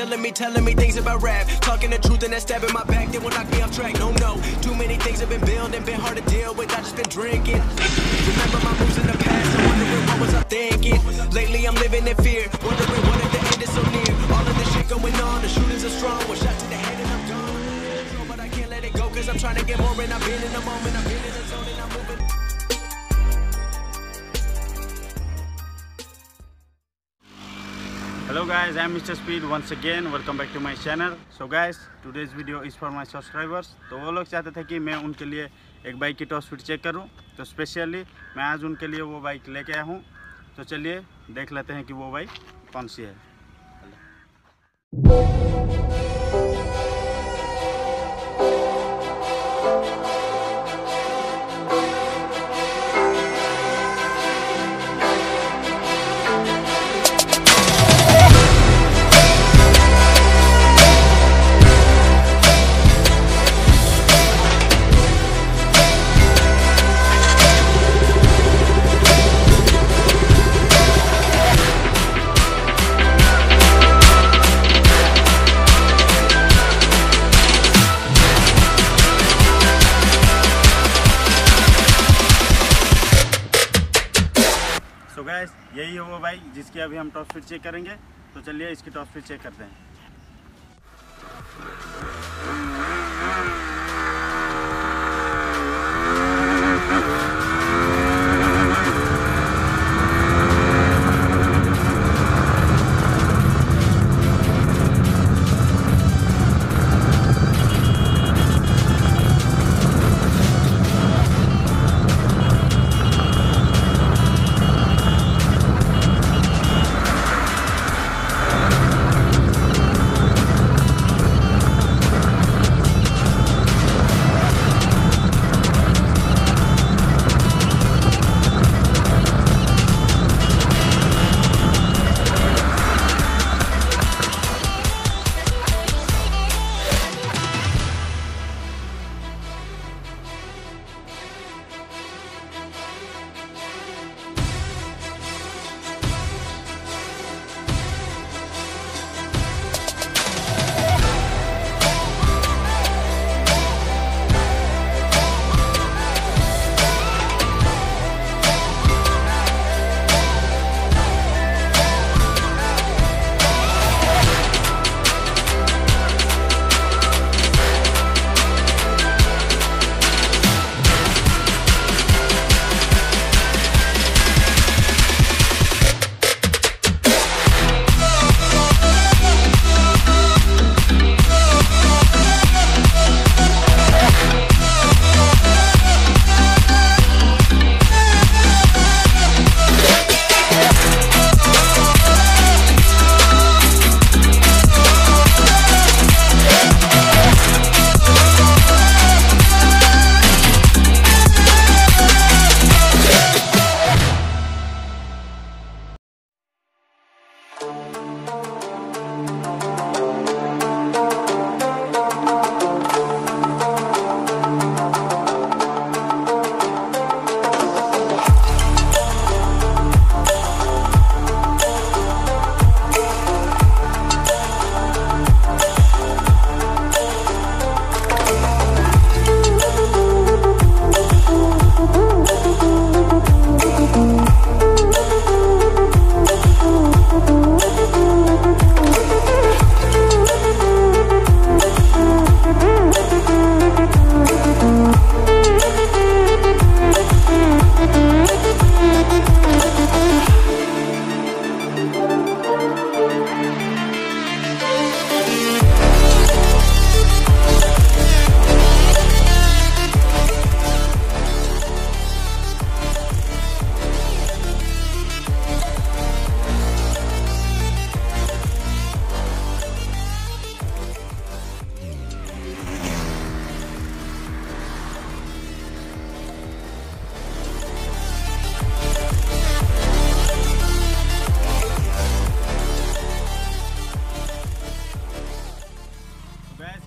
Telling me, telling me things about rap. Talking the truth and that stab in my back, they will knock me off track. No, no, too many things have been building, been hard to deal with. I just been drinking. Remember my moves in the past, I'm wondering what was I thinking. Lately I'm living in fear, wondering what if the end is so near. All of this shit going on, the shootings are strong. One shot to the head and I'm gone. But I can't let it go, cause I'm trying to get more and I've been in the moment, I've been in the hello guys i'm mr speed once again welcome back to my channel so guys today's video is for my subscribers तो वो लोग चाहते थे कि मैं उनके लिए एक बाइक की टॉप स्पीड चेक करूँ तो स्पेशली मैं आज उनके लिए वो बाइक लेके आया हूँ तो चलिए देख लेते हैं कि वो बाइक कौन सी है गैस यही है वो बाइक जिसकी अभी हम टॉप स्पीड चेक करेंगे। तो चलिए, इसकी टॉप स्पीड चेक करते हैं।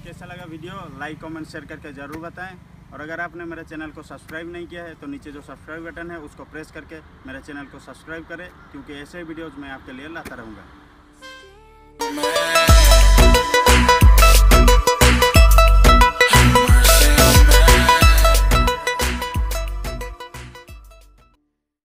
कैसा लगा वीडियो लाइक कमेंट शेयर करके ज़रूर बताएँ। और अगर आपने मेरे चैनल को सब्सक्राइब नहीं किया है तो नीचे जो सब्सक्राइब बटन है, उसको प्रेस करके मेरे चैनल को सब्सक्राइब करें, क्योंकि ऐसे वीडियोज़ मैं आपके लिए लाता रहूँगा।